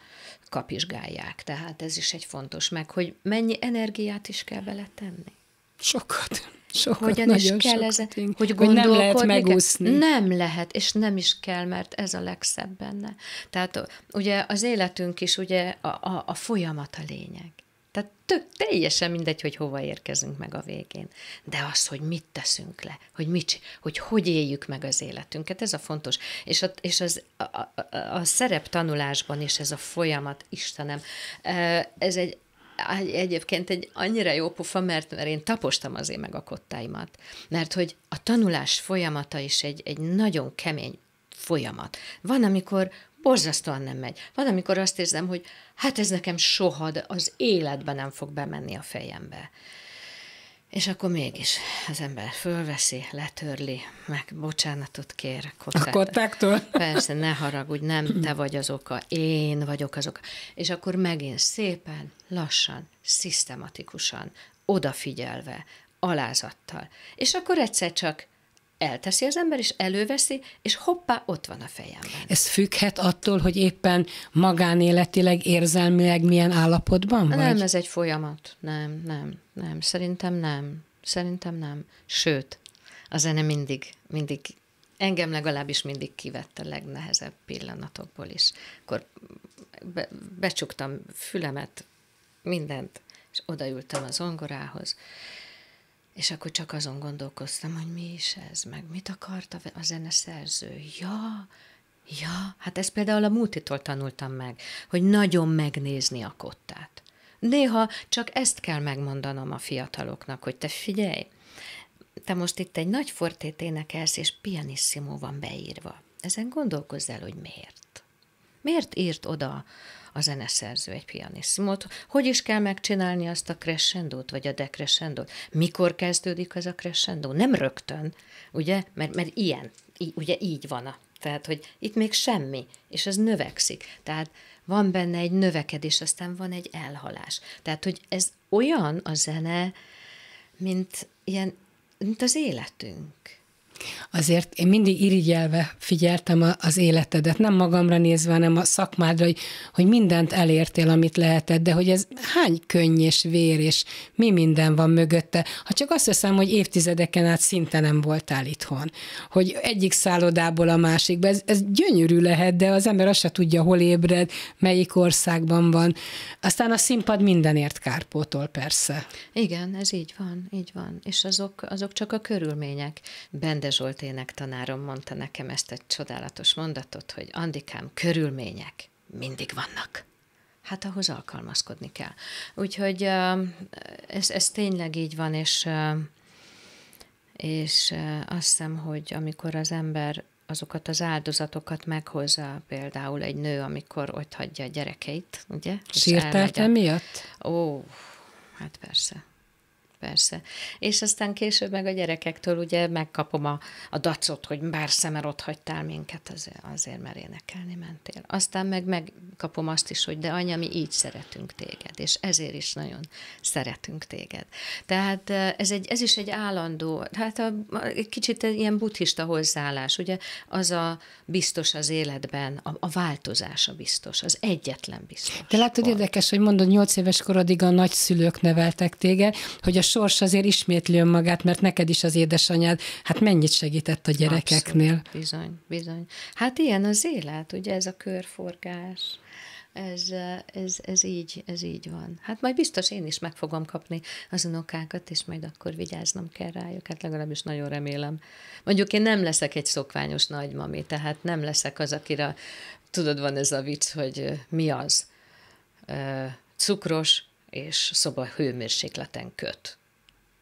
kapizsgálják. Tehát ez is egy fontos meg, hogy mennyi energiát is kell beletenni. Sokat. Sokat, Hogyan is kell ez, hogy, hogy nem lehet megúszni. Nem lehet, és nem is kell, mert ez a legszebb benne. Tehát ugye az életünk is ugye a, a, a folyamat a lényeg. Tehát tök, teljesen mindegy, hogy hova érkezünk meg a végén. De az, hogy mit teszünk le, hogy, mit, hogy hogy éljük meg az életünket, ez a fontos. És a, és az, a, a, a szerep tanulásban is ez a folyamat, Istenem, ez egy egyébként egy annyira jó pufa, mert, mert én tapostam azért meg a kottáimat. Mert hogy a tanulás folyamata is egy, egy nagyon kemény folyamat. Van, amikor borzasztóan nem megy. Van, amikor azt érzem, hogy hát ez nekem soha az életben nem fog bemenni a fejembe. És akkor mégis az ember fölveszi, letörli, meg bocsánatot kér. Kottát. A kottáktól? Persze, ne haragudj, nem te vagy az oka, én vagyok az oka. És akkor megint szépen, lassan, szisztematikusan, odafigyelve, alázattal. És akkor egyszer csak elteszi az ember, és előveszi, és hoppá, ott van a fejemben. Ez függhet attól, hogy éppen magánéletileg, érzelmileg milyen állapotban vagy? Nem, ez egy folyamat. Nem, nem, nem. Szerintem nem. Szerintem nem. Sőt, a zene mindig, mindig, engem legalábbis mindig kivett a legnehezebb pillanatokból is. Akkor be, becsuktam fülemet, mindent, és odaültem az zongorához, és akkor csak azon gondolkoztam, hogy mi is ez, meg mit akart a zeneszerző. Ja, ja, hát ezt például a multitól tanultam meg, hogy nagyon megnézni a kottát. Néha csak ezt kell megmondanom a fiataloknak, hogy te figyelj, te most itt egy nagy fortét énekelsz, és pianissimo van beírva. Ezen gondolkozz el, hogy miért. Miért írt oda a zeneszerző egy pianissimót. Hogy is kell megcsinálni azt a crescendót, vagy a decrescendót? Mikor kezdődik az a crescendo? Nem rögtön, ugye? Mert, mert ilyen, í, ugye így van a tehát, hogy itt még semmi, és ez növekszik. Tehát van benne egy növekedés, aztán van egy elhalás. Tehát, hogy ez olyan a zene, mint ilyen, mint az életünk. Azért én mindig irigyelve figyeltem az életedet, nem magamra nézve, hanem a szakmádra, hogy, hogy mindent elértél, amit lehetett, de hogy ez hány könny és vér, és mi minden van mögötte. Ha csak azt hiszem, hogy évtizedeken át szinte nem voltál itthon, hogy egyik szállodából a másikba, ez, ez gyönyörű lehet, de az ember azt se tudja, hol ébred, melyik országban van. Aztán a színpad mindenért kárpótol, persze. Igen, ez így van, így van. És azok, azok csak a körülmények. Bende Zsolt tanárom mondta nekem ezt egy csodálatos mondatot, hogy Andikám, körülmények mindig vannak. Hát ahhoz alkalmazkodni kell. Úgyhogy ez, ez tényleg így van, és, és azt hiszem, hogy amikor az ember azokat az áldozatokat meghozza, például egy nő, amikor ott hagyja a gyerekeit, ugye? Sírtál te miatt? Ó, hát persze persze. És aztán később meg a gyerekektől ugye megkapom a, a dacot, hogy bár szemer ott hagytál minket, azért, azért mert énekelni mentél. Aztán meg megkapom azt is, hogy de anya, mi így szeretünk téged, és ezért is nagyon szeretünk téged. Tehát ez, egy, ez is egy állandó, hát a, egy kicsit ilyen buddhista hozzáállás, ugye az a biztos az életben, a, a változás a biztos, az egyetlen biztos. De látod, érdekes, hogy mondod, nyolc éves korodig a nagyszülők neveltek téged, hogy a sors azért ismétli önmagát, mert neked is az édesanyád, hát mennyit segített a gyerekeknél. Abszolút, bizony, bizony. Hát ilyen az élet, ugye ez a körforgás. Ez, ez, ez, így, ez így van. Hát majd biztos én is meg fogom kapni az unokákat, és majd akkor vigyáznom kell rájuk, hát legalábbis nagyon remélem. Mondjuk én nem leszek egy szokványos nagymami, tehát nem leszek az, akire, tudod, van ez a vicc, hogy mi az? Cukros és szoba hőmérsékleten köt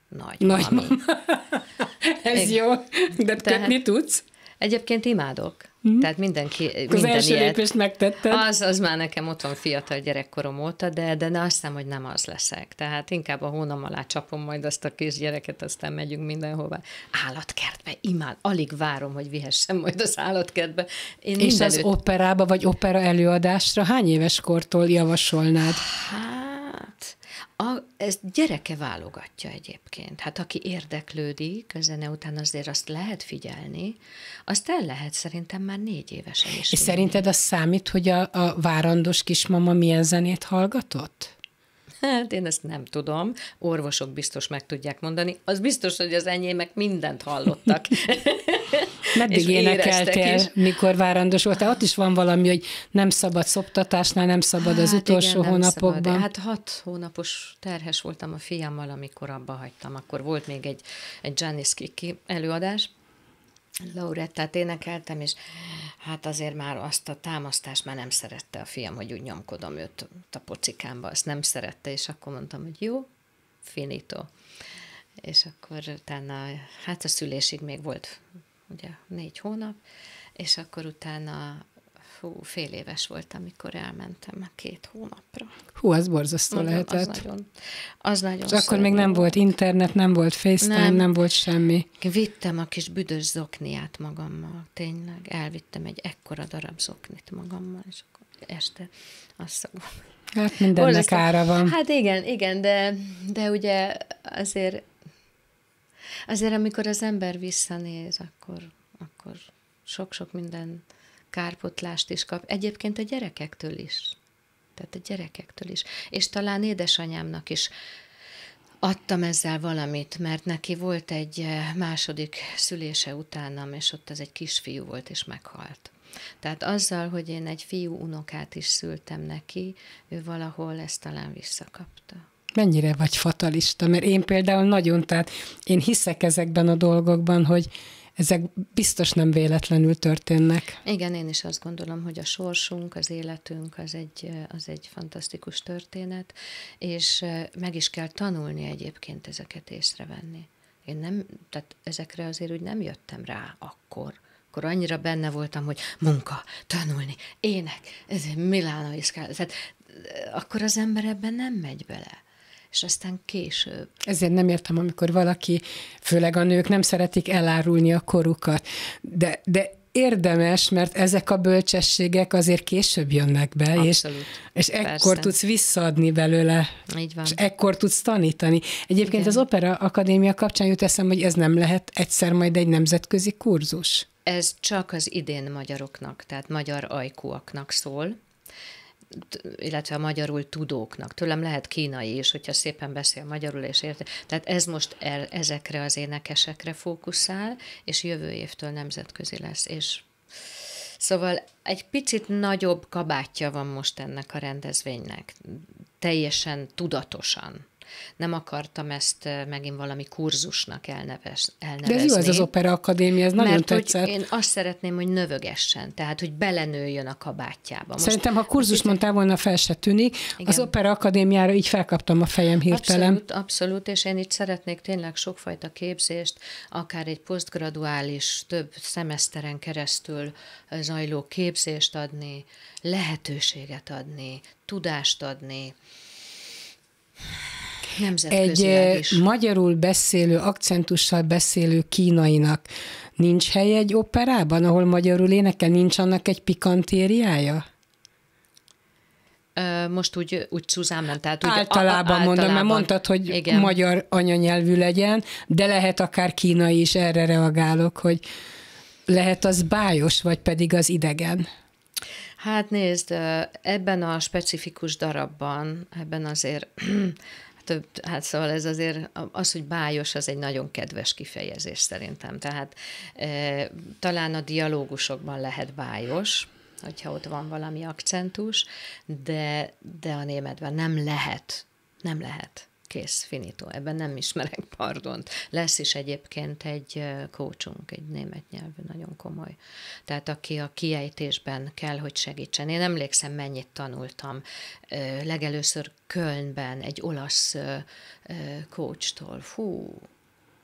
nagy, nagy mami. Ez jó, de Tehát, kötni tudsz? Egyébként imádok. Hmm. Tehát mindenki, az minden első ilyet. lépést megtetted. Az, az már nekem ott van fiatal gyerekkorom óta, de, de ne azt hiszem, hogy nem az leszek. Tehát inkább a hónam alá csapom majd azt a kis gyereket, aztán megyünk mindenhova. Állatkertbe, imád, alig várom, hogy vihessem majd az állatkertbe. Én És az operába vagy opera előadásra hány éves kortól javasolnád? Hát, a, ez gyereke válogatja egyébként. Hát aki érdeklődik a zene után, azért azt lehet figyelni, azt el lehet szerintem már négy évesen is. És szerinted az számít, hogy a, a várandos kismama milyen zenét hallgatott? Hát én ezt nem tudom, orvosok biztos meg tudják mondani. Az biztos, hogy az enyémek mindent hallottak. Meddig énekeltél, mikor várandos voltál? Ott is van valami, hogy nem szabad szoptatásnál, nem szabad hát az utolsó igen, hónapokban. Szabad. Hát hat hónapos terhes voltam a fiammal, amikor abba hagytam. Akkor volt még egy, egy Janis Kiki előadás, Laurettát énekeltem, és hát azért már azt a támasztást már nem szerette a fiam, hogy úgy nyomkodom őt a pocikámba, azt nem szerette, és akkor mondtam, hogy jó, finito. És akkor utána, hát a szülésig még volt ugye négy hónap, és akkor utána hú, fél éves volt, amikor elmentem két hónapra. Hú, az borzasztó lehetett. Az nagyon, az nagyon És akkor még nem volt internet, nem volt FaceTime, nem, nem volt semmi. Vittem a kis büdös zokniát magammal, tényleg. Elvittem egy ekkora darab zoknit magammal, és akkor este azt szagom. Hát mindennek Borzasztó. ára van. Hát igen, igen, de, de ugye azért azért amikor az ember visszanéz, akkor, akkor sok-sok minden kárpotlást is kap. Egyébként a gyerekektől is. Tehát a gyerekektől is. És talán édesanyámnak is adtam ezzel valamit, mert neki volt egy eh, második szülése utánam, és ott az egy kisfiú volt, és meghalt. Tehát azzal, hogy én egy fiú unokát is szültem neki, ő valahol ezt talán visszakapta. Mennyire vagy fatalista? Mert én például nagyon, tehát én hiszek ezekben a dolgokban, hogy ezek biztos nem véletlenül történnek. Igen, én is azt gondolom, hogy a sorsunk, az életünk az egy, az egy fantasztikus történet, és meg is kell tanulni egyébként ezeket észrevenni. Én nem, tehát ezekre azért úgy nem jöttem rá akkor. Akkor annyira benne voltam, hogy munka, tanulni, ének, ez Milánó is kell. Tehát akkor az ember ebben nem megy bele és aztán később. Ezért nem értem, amikor valaki, főleg a nők nem szeretik elárulni a korukat, de, de érdemes, mert ezek a bölcsességek azért később jönnek be, Abszolút. és, és ekkor tudsz visszaadni belőle, Így van. és ekkor tudsz tanítani. Egyébként Igen. az Opera Akadémia kapcsán jut eszem, hogy ez nem lehet egyszer majd egy nemzetközi kurzus. Ez csak az idén magyaroknak, tehát magyar ajkúaknak szól, illetve a magyarul tudóknak. Tőlem lehet kínai is, hogyha szépen beszél magyarul és érte. Tehát ez most el, ezekre az énekesekre fókuszál, és jövő évtől nemzetközi lesz. És Szóval egy picit nagyobb kabátja van most ennek a rendezvénynek, teljesen tudatosan. Nem akartam ezt megint valami kurzusnak elneves, De elnevezni. ez jó, ez az Opera Akadémia, ez nagyon mert tetszett. hogy én azt szeretném, hogy növögessen, tehát hogy belenőjön a kabátjába. Most Szerintem, ha kurzus mondtál volna, fel se tűnik. Igen. Az Opera Akadémiára így felkaptam a fejem hirtelen. Abszolút, abszolút, és én itt szeretnék tényleg sokfajta képzést, akár egy posztgraduális, több szemeszteren keresztül zajló képzést adni, lehetőséget adni, tudást adni, nemzetközileg eh, is. magyarul beszélő, akcentussal beszélő kínainak nincs hely egy operában, ahol magyarul énekel, nincs annak egy pikantériája? Most úgy, úgy Szuzámban, tehát úgy Általában, a, mondom, mert általában. mondtad, hogy Igen. magyar anyanyelvű legyen, de lehet akár kínai is, erre reagálok, hogy lehet az bájos, vagy pedig az idegen. Hát nézd, ebben a specifikus darabban, ebben azért több, hát szóval ez azért, az, hogy bájos, az egy nagyon kedves kifejezés szerintem. Tehát e, talán a dialógusokban lehet bájos, hogyha ott van valami akcentus, de, de a németben nem lehet, nem lehet. Kész, finito. Ebben nem ismerek pardont. Lesz is egyébként egy coachunk, egy német nyelvű, nagyon komoly. Tehát aki a kiejtésben kell, hogy segítsen. Én emlékszem, mennyit tanultam. Legelőször Kölnben egy olasz coachtól. Fú,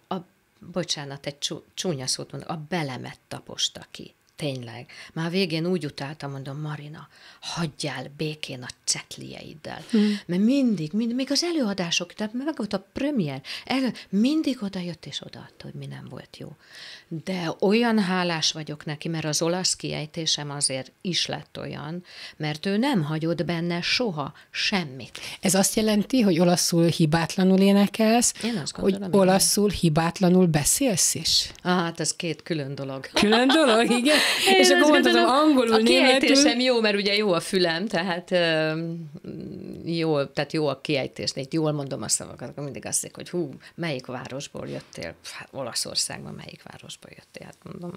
a, bocsánat, egy csú, csúnya szót mondok, a belemet taposta ki. Tényleg. Már végén úgy utáltam, mondom, Marina, hagyjál békén a cetlieiddel. Hmm. Mert mindig, mindig, még az előadások, tehát meg volt a premier, el, mindig oda jött és odaadta, hogy mi nem volt jó. De olyan hálás vagyok neki, mert az olasz kiejtésem azért is lett olyan, mert ő nem hagyott benne soha semmit. Ez azt jelenti, hogy olaszul hibátlanul énekelsz, Én azt hogy gondolom, igen. olaszul hibátlanul beszélsz is? Ah, hát ez két külön dolog. Külön dolog, igen? Én És akkor mondhatom angolul, a németül. kiejtésem jó, mert ugye jó a fülem, tehát jó, tehát jó a kiejtés, így jól mondom a szavakat, akkor mindig azt mondják, hogy hú, melyik városból jöttél? Hát Olaszországban melyik városból jöttél? Hát mondom,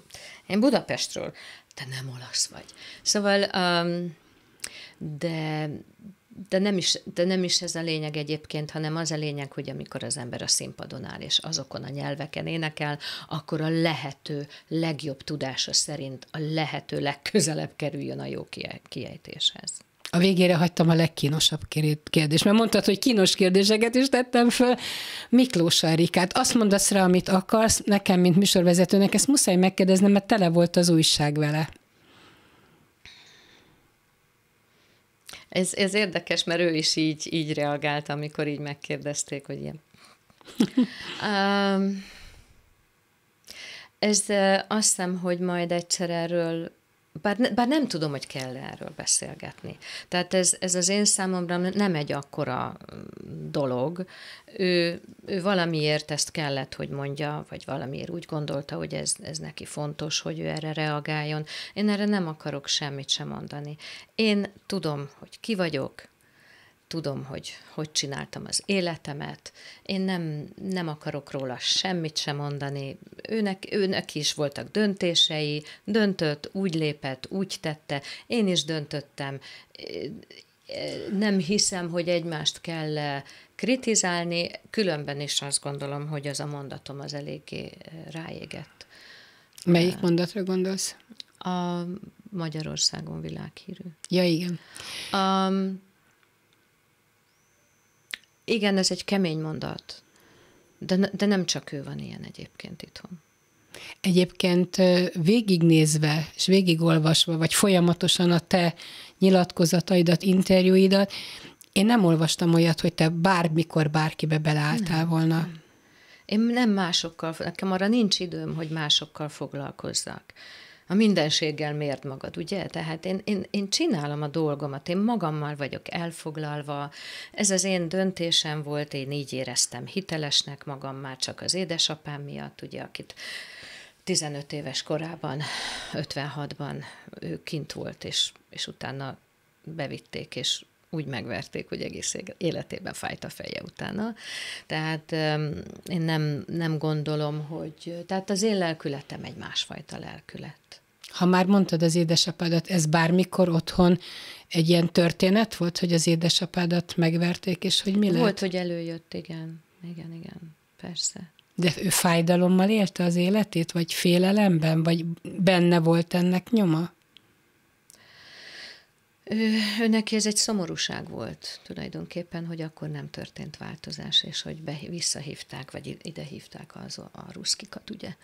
én Budapestről. Te nem olasz vagy. Szóval, um, de, de, nem is, de nem is ez a lényeg egyébként, hanem az a lényeg, hogy amikor az ember a színpadon áll, és azokon a nyelveken énekel, akkor a lehető legjobb tudása szerint a lehető legközelebb kerüljön a jó kie- kiejtéshez. A végére hagytam a legkínosabb kér- kérdést, mert mondtad, hogy kínos kérdéseket is tettem föl. Miklós Erikát, azt mondasz rá, amit akarsz, nekem, mint műsorvezetőnek, ezt muszáj megkérdeznem, mert tele volt az újság vele. Ez, ez érdekes, mert ő is így, így reagált, amikor így megkérdezték, hogy ilyen. um, ez azt hiszem, hogy majd egyszer erről, bár, bár nem tudom, hogy kell erről beszélgetni. Tehát ez, ez az én számomra nem egy akkora mm, dolog. Ő, ő valamiért ezt kellett, hogy mondja, vagy valamiért úgy gondolta, hogy ez, ez neki fontos, hogy ő erre reagáljon. Én erre nem akarok semmit sem mondani. Én tudom, hogy ki vagyok, tudom, hogy hogy csináltam az életemet, én nem, nem akarok róla semmit sem mondani, őnek, őnek is voltak döntései, döntött, úgy lépett, úgy tette, én is döntöttem, nem hiszem, hogy egymást kell kritizálni, különben is azt gondolom, hogy az a mondatom az eléggé ráégett. Melyik mondatra gondolsz? A Magyarországon világhírű. Ja, igen. Um, igen, ez egy kemény mondat, de, de nem csak ő van ilyen egyébként itthon. Egyébként végignézve és végigolvasva, vagy folyamatosan a te nyilatkozataidat, interjúidat, én nem olvastam olyat, hogy te bármikor bárkibe beleálltál nem, volna. Nem. Én nem másokkal, nekem arra nincs időm, hogy másokkal foglalkozzak. A mindenséggel mérd magad, ugye? Tehát én, én, én csinálom a dolgomat, én magammal vagyok elfoglalva, ez az én döntésem volt, én így éreztem hitelesnek magam már csak az édesapám miatt, ugye, akit 15 éves korában, 56-ban ő kint volt, és, és utána bevitték, és úgy megverték, hogy egész életében fájt a feje utána. Tehát én nem, nem gondolom, hogy... Tehát az én lelkületem egy másfajta lelkület. Ha már mondtad az édesapádat, ez bármikor otthon egy ilyen történet volt, hogy az édesapádat megverték, és hogy mi volt, lett? Volt, hogy előjött, igen. Igen, igen, persze. De ő fájdalommal élte az életét, vagy félelemben, vagy benne volt ennek nyoma? Ő, neki ez egy szomorúság volt tulajdonképpen, hogy akkor nem történt változás, és hogy be, visszahívták, vagy ide hívták az, a ruszkikat, ugye?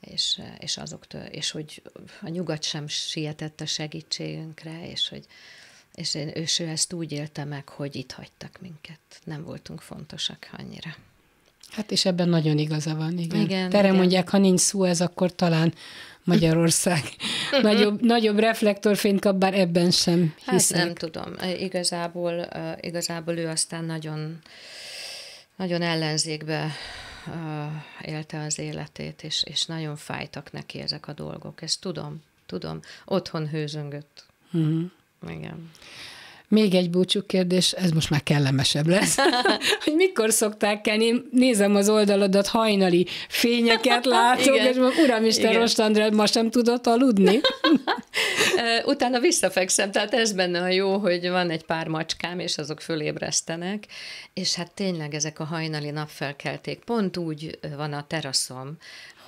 És, és azoktól, és hogy a nyugat sem sietett a segítségünkre, és hogy és én, ő, ő ezt úgy élte meg, hogy itt hagytak minket. Nem voltunk fontosak annyira. Hát és ebben nagyon igaza van, igen. igen Tere igen. mondják, ha nincs szó ez, akkor talán Magyarország nagyobb, nagyobb reflektorfényt kap, bár ebben sem hiszek. Hát nem tudom. Igazából, igazából ő aztán nagyon, nagyon ellenzékbe élte az életét, és, és nagyon fájtak neki ezek a dolgok. Ezt tudom, tudom. Otthon hőzöngött. Uh-huh. Igen. Még egy búcsú kérdés, ez most már kellemesebb lesz, hogy mikor szokták kelni, én nézem az oldaladat, hajnali fényeket látok, és mondom, uramisten, Igen. Rostandra ma sem tudott aludni? Utána visszafekszem, tehát ez benne a jó, hogy van egy pár macskám, és azok fölébresztenek, és hát tényleg ezek a hajnali napfelkelték, pont úgy van a teraszom,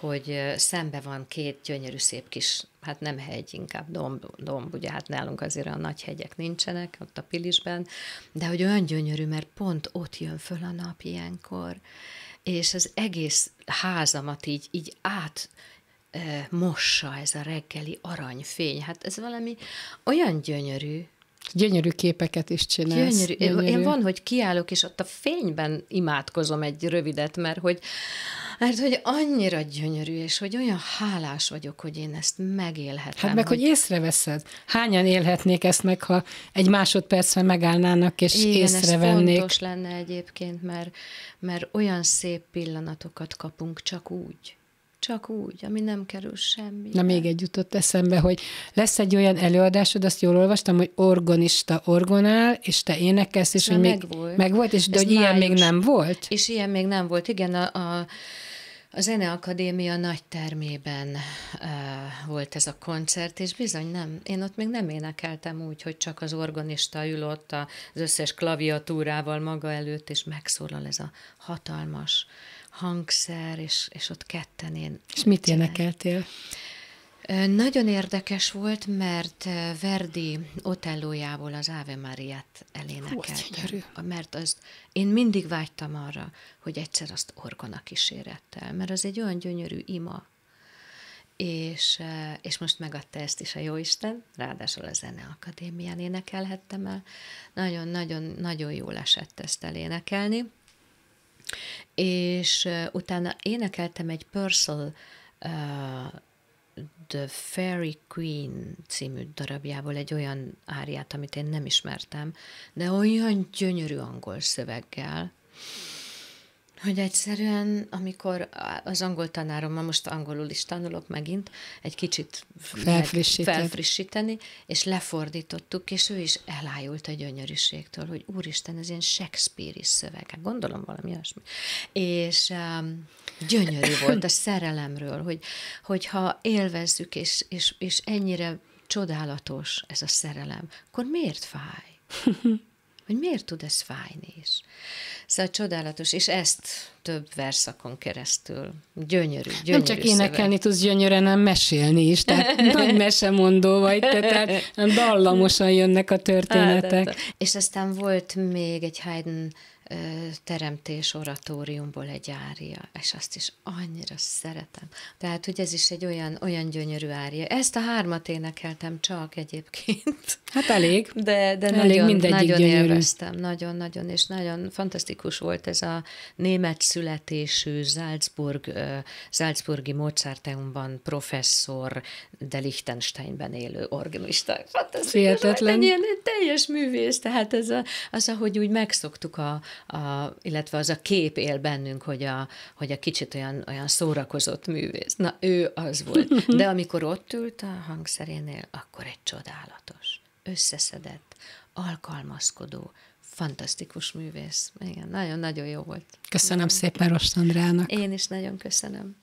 hogy szembe van két gyönyörű szép kis, hát nem hegy, inkább domb, domb, ugye hát nálunk azért a nagy hegyek nincsenek, ott a Pilisben, de hogy olyan gyönyörű, mert pont ott jön föl a nap ilyenkor, és az egész házamat így, így át mossa ez a reggeli aranyfény. Hát ez valami olyan gyönyörű, Gyönyörű képeket is csinálsz. Gyönyörű. Gyönyörű. Én van, hogy kiállok, és ott a fényben imádkozom egy rövidet, mert hogy mert hogy annyira gyönyörű, és hogy olyan hálás vagyok, hogy én ezt megélhetem. Hát meg, hogy, hogy észreveszed. Hányan élhetnék ezt meg, ha egy másodpercben megállnának, és Igen, észrevennék. ez fontos lenne egyébként, mert, mert olyan szép pillanatokat kapunk csak úgy. Csak úgy, ami nem kerül semmi. Na még egy jutott eszembe, hogy lesz egy olyan előadásod, azt jól olvastam, hogy organista orgonál, és te énekelsz, és hogy még megvolt. megvolt, és de hogy május, ilyen még nem volt? És ilyen még nem volt, igen, a, a a Zeneakadémia nagy termében uh, volt ez a koncert, és bizony nem, én ott még nem énekeltem úgy, hogy csak az organista ül ott az összes klaviatúrával maga előtt, és megszólal ez a hatalmas hangszer, és, és ott ketten én... És mit énekeltél? Nagyon érdekes volt, mert Verdi Otellójából az Ave Mariát elénekelte. Mert az, én mindig vágytam arra, hogy egyszer azt orgona kísérettel, mert az egy olyan gyönyörű ima, és, és most megadta ezt is a Jóisten, ráadásul a Zeneakadémián énekelhettem el. Nagyon-nagyon-nagyon jól esett ezt elénekelni. És utána énekeltem egy Purcell uh, The Fairy Queen című darabjából egy olyan áriát, amit én nem ismertem, de olyan gyönyörű angol szöveggel, hogy egyszerűen, amikor az angol tanárom, ma most angolul is tanulok megint, egy kicsit felfrissíteni, és lefordítottuk, és ő is elájult a gyönyörűségtől, hogy úristen, ez ilyen Shakespeare-i szöveg, hát gondolom valami olyasmi. És um, gyönyörű volt a szerelemről, hogy, hogyha élvezzük, és, és, és ennyire csodálatos ez a szerelem, akkor miért fáj? hogy miért tud ez fájni is. Szóval csodálatos, és ezt több verszakon keresztül. Gyönyörű, gyönyörű Nem csak énekelni tudsz gyönyörűen, hanem mesélni is, tehát nagy mesemondó vagy, te, tehát dallamosan jönnek a történetek. Hát, hát, és aztán volt még egy Haydn teremtés oratóriumból egy ária, és azt is annyira szeretem. Tehát, hogy ez is egy olyan, olyan gyönyörű ária. Ezt a hármat énekeltem csak egyébként. Hát elég. De, de elég nagyon, nagyon élveztem, nagyon-nagyon, és nagyon fantasztikus volt ez a német születésű Salzburg, Salzburgi Mozarteumban professzor, de Liechtensteinben élő organista. Fantasztikus, egy ilyen teljes művész, tehát ez a, az, ahogy úgy megszoktuk a, a, illetve az a kép él bennünk, hogy a, hogy a kicsit olyan, olyan szórakozott művész. Na, ő az volt. De amikor ott ült a hangszerénél, akkor egy csodálatos, összeszedett, alkalmazkodó, fantasztikus művész. Igen, nagyon-nagyon jó volt. Köszönöm szépen Rost Andrának. Én is nagyon köszönöm.